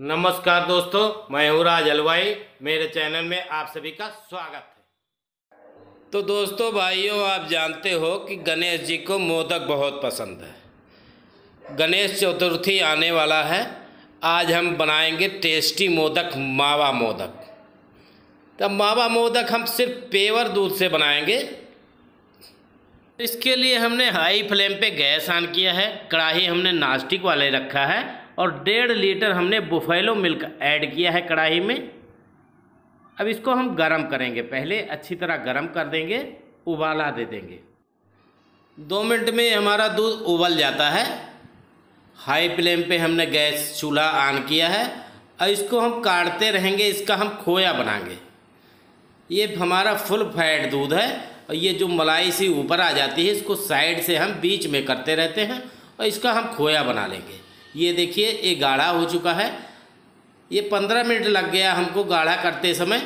नमस्कार दोस्तों, मैं हूँ राज हलवाई। मेरे चैनल में आप सभी का स्वागत है। तो दोस्तों, भाइयों, आप जानते हो कि गणेश जी को मोदक बहुत पसंद है। गणेश चतुर्थी आने वाला है। आज हम बनाएँगे टेस्टी मोदक, मावा मोदक। तब मावा मोदक हम सिर्फ़ पेवर दूध से बनाएँगे। इसके लिए हमने हाई फ्लेम पे गैस ऑन किया है। कढ़ाई हमने नास्टिक वाले रखा है। और डेढ़ लीटर हमने बुफेलो मिल्क ऐड किया है कढ़ाई में। अब इसको हम गरम करेंगे। पहले अच्छी तरह गरम कर देंगे, उबाला दे देंगे। दो मिनट में हमारा दूध उबल जाता है। हाई फ्लेम पे हमने गैस चूल्हा ऑन किया है। और इसको हम काटते रहेंगे, इसका हम खोया बनाएँगे। ये हमारा फुल फैट दूध है और ये जो मलाई सी ऊपर आ जाती है, इसको साइड से हम बीच में करते रहते हैं और इसका हम खोया बना लेंगे। ये देखिए, ये गाढ़ा हो चुका है। ये पंद्रह मिनट लग गया हमको गाढ़ा करते समय।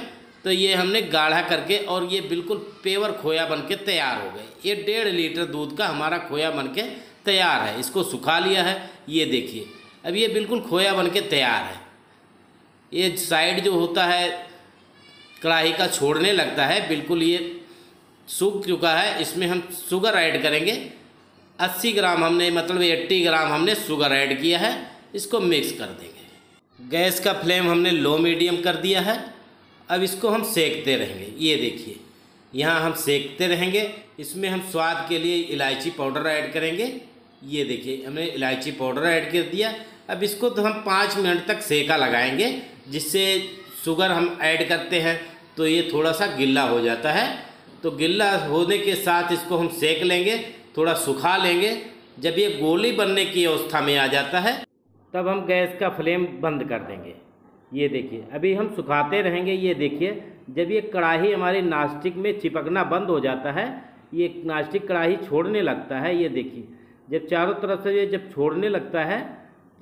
तो ये हमने गाढ़ा करके और ये बिल्कुल पेवर खोया बन के तैयार हो गए। ये डेढ़ लीटर दूध का हमारा खोया बन के तैयार है। इसको सुखा लिया है। ये देखिए, अब ये बिल्कुल खोया बन के तैयार है। ये साइड जो होता है, कढ़ाई का छोड़ने लगता है। बिल्कुल ये सूख चुका है। इसमें हम शुगर ऐड करेंगे। 80 ग्राम हमने मतलब 80 ग्राम हमने शुगर ऐड किया है, इसको मिक्स कर देंगे। गैस का फ्लेम हमने लो मीडियम कर दिया है, अब इसको हम सेकते रहेंगे। ये देखिए, यहाँ हम सेकते रहेंगे, इसमें हम स्वाद के लिए इलायची पाउडर ऐड करेंगे। ये देखिए, हमने इलायची पाउडर ऐड कर दिया। अब इसको तो हम पाँच मिनट तक सेका लगाएँगे, जिससे शुगर हम ऐड करते हैं तो ये थोड़ा सा गिल्ला हो जाता है। तो गिल्ला होने के साथ इसको हम सेक लेंगे। थोड़ा सुखा लेंगे। जब ये गोली बनने की अवस्था में आ जाता है, तब हम गैस का फ्लेम बंद कर देंगे। ये देखिए, अभी हम सुखाते रहेंगे। ये देखिए, जब ये कढ़ाई हमारी नास्टिक में चिपकना बंद हो जाता है, ये नास्टिक कढ़ाई छोड़ने लगता है। ये देखिए, जब चारों तरफ़ से ये जब छोड़ने लगता है,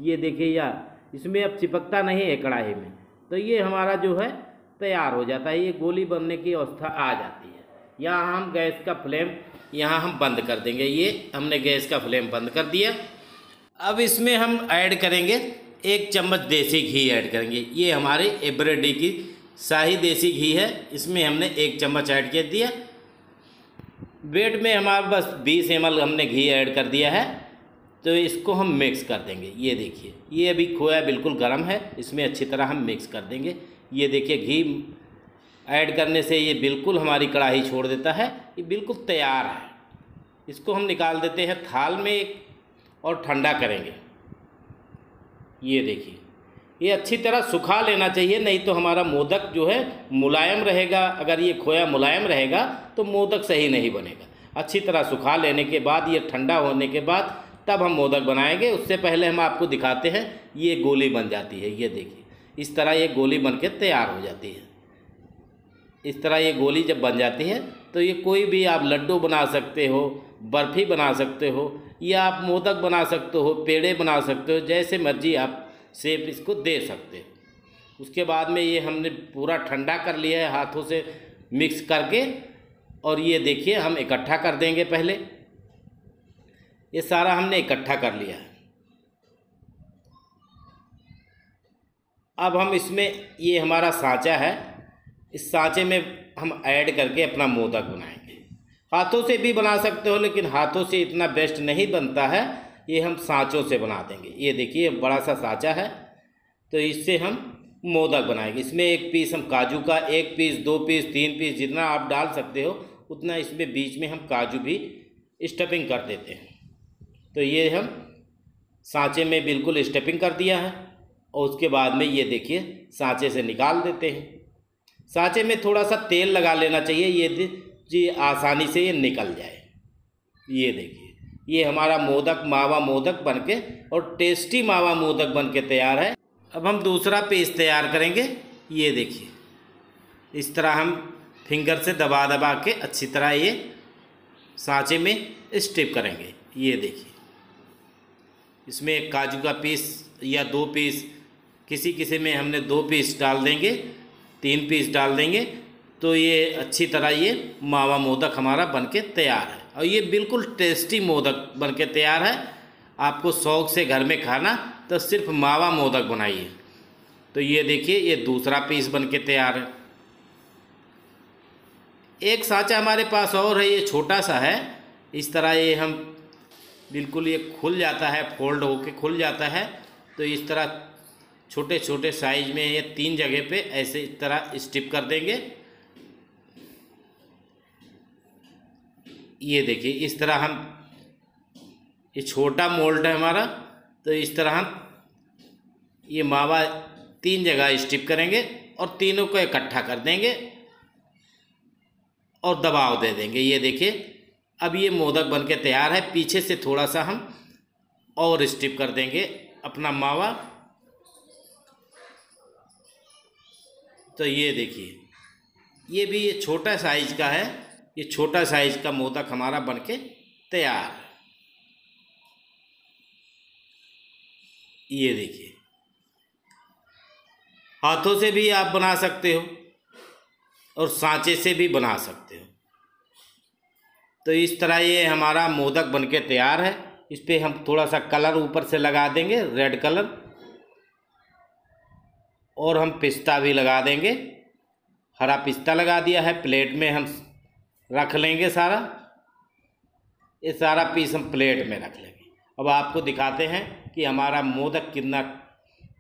ये देखिए, या इसमें अब चिपकता नहीं है कढ़ाई में तो ये हमारा जो है तैयार हो जाता है। ये गोली बनने की अवस्था आ जाती है। यहाँ हम गैस का फ्लेम यहाँ हम बंद कर देंगे। ये हमने गैस का फ्लेम बंद कर दिया। अब इसमें हम ऐड करेंगे एक चम्मच देसी घी ऐड करेंगे। ये हमारे एवरेडी की शाही देसी घी है। इसमें हमने एक चम्मच ऐड कर दिया। वेट में हमारे बस बीस एम हमने घी ऐड कर दिया है। तो इसको हम मिक्स कर देंगे। ये देखिए, ये अभी खोया बिल्कुल गर्म है। इसमें अच्छी तरह हम मिक्स कर देंगे। ये देखिए, घी ऐड करने से ये बिल्कुल हमारी कढ़ाई छोड़ देता है, ये बिल्कुल तैयार है। इसको हम निकाल देते हैं थाल में और ठंडा करेंगे। ये देखिए, ये अच्छी तरह सुखा लेना चाहिए, नहीं तो हमारा मोदक जो है मुलायम रहेगा। अगर ये खोया मुलायम रहेगा तो मोदक सही नहीं बनेगा। अच्छी तरह सुखा लेने के बाद, ये ठंडा होने के बाद, तब हम मोदक बनाएँगे। उससे पहले हम आपको दिखाते हैं, ये गोली बन जाती है। ये देखिए, इस तरह ये गोली बन के तैयार हो जाती है। इस तरह ये गोली जब बन जाती है तो ये कोई भी आप लड्डू बना सकते हो, बर्फ़ी बना सकते हो, या आप मोदक बना सकते हो, पेड़े बना सकते हो, जैसे मर्ज़ी आप सेप इसको दे सकते हो। उसके बाद में ये हमने पूरा ठंडा कर लिया है हाथों से मिक्स करके, और ये देखिए हम इकट्ठा कर देंगे पहले। ये सारा हमने इकट्ठा कर लिया है। अब हम इसमें ये हमारा सांचा है। इस सांचे में हम ऐड करके अपना मोदक बनाएँगे। हाथों से भी बना सकते हो, लेकिन हाथों से इतना बेस्ट नहीं बनता है, ये हम सांचों से बना देंगे। ये देखिए बड़ा सा सांचा है तो इससे हम मोदक बनाएँगे। इसमें एक पीस हम काजू का, एक पीस, दो पीस, तीन पीस जितना आप डाल सकते हो, उतना इसमें बीच में हम काजू भी स्टफिंग कर देते हैं। तो ये हम सांचे में बिल्कुल स्टफिंग कर दिया है, और उसके बाद में ये देखिए, सांचे से निकाल देते हैं। सांचे में थोड़ा सा तेल लगा लेना चाहिए, ये जी, आसानी से ये निकल जाए। ये देखिए, ये हमारा मोदक, मावा मोदक बन के और टेस्टी मावा मोदक बन के तैयार है। अब हम दूसरा पेस्ट तैयार करेंगे, ये देखिए। इस तरह हम फिंगर से दबा दबा के अच्छी तरह ये सांचे में स्टिप करेंगे। ये देखिए, इसमें काजू का पीस या दो पीस, किसी किसी में हमने दो पीस डाल देंगे। तीन पीस डाल देंगे तो ये अच्छी तरह ये मावा मोदक हमारा बनके तैयार है। और ये बिल्कुल टेस्टी मोदक बनके तैयार है। आपको शौक़ से घर में खाना तो सिर्फ़ मावा मोदक बनाइए। तो ये देखिए, ये दूसरा पीस बन के तैयार है। एक सांचा हमारे पास और है, ये छोटा सा है। इस तरह ये हम बिल्कुल ये खुल जाता है, फोल्ड होके खुल जाता है। तो इस तरह छोटे छोटे साइज़ में ये तीन जगह पे ऐसे इस तरह स्टिप कर देंगे। ये देखिए, इस तरह हम, ये छोटा मोल्ड है हमारा तो इस तरह हम ये मावा तीन जगह स्टिप करेंगे और तीनों को इकट्ठा कर देंगे और दबाव दे देंगे। ये देखिए, अब ये मोदक बन के तैयार है। पीछे से थोड़ा सा हम और स्टिप कर देंगे अपना मावा। तो ये देखिए, ये भी ये छोटा साइज़ का है, ये छोटा साइज़ का मोदक हमारा बन के तैयार ये देखिए, हाथों से भी आप बना सकते हो और सांचे से भी बना सकते हो। तो इस तरह ये हमारा मोदक बन के तैयार है। इस पर हम थोड़ा सा कलर ऊपर से लगा देंगे, रेड कलर। और हम पिस्ता भी लगा देंगे। हरा पिस्ता लगा दिया है, प्लेट में हम रख लेंगे सारा। ये सारा पीस हम प्लेट में रख लेंगे। अब आपको दिखाते हैं कि हमारा मोदक कितना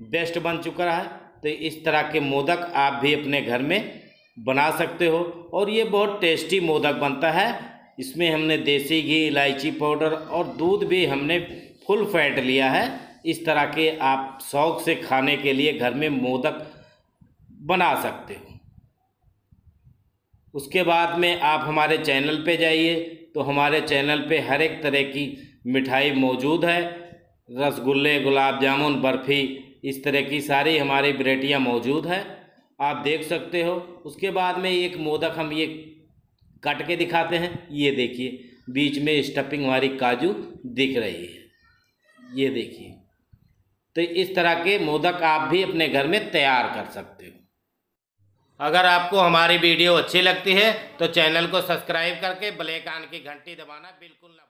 बेस्ट बन चुका है। तो इस तरह के मोदक आप भी अपने घर में बना सकते हो और ये बहुत टेस्टी मोदक बनता है। इसमें हमने देसी घी, इलायची पाउडर और दूध भी हमने फुल फैट लिया है। इस तरह के आप शौक से खाने के लिए घर में मोदक बना सकते हो। उसके बाद में आप हमारे चैनल पे जाइए तो हमारे चैनल पे हर एक तरह की मिठाई मौजूद है। रसगुल्ले, गुलाब जामुन, बर्फ़ी, इस तरह की सारी हमारी वरेटियाँ मौजूद हैं। आप देख सकते हो। उसके बाद में एक मोदक हम ये कट के दिखाते हैं। ये देखिए, बीच में स्टफिंग हमारी काजू दिख रही है। ये देखिए। तो इस तरह के मोदक आप भी अपने घर में तैयार कर सकते हो। अगर आपको हमारी वीडियो अच्छी लगती है तो चैनल को सब्सक्राइब करके ब्लैक आन की घंटी दबाना बिल्कुल ना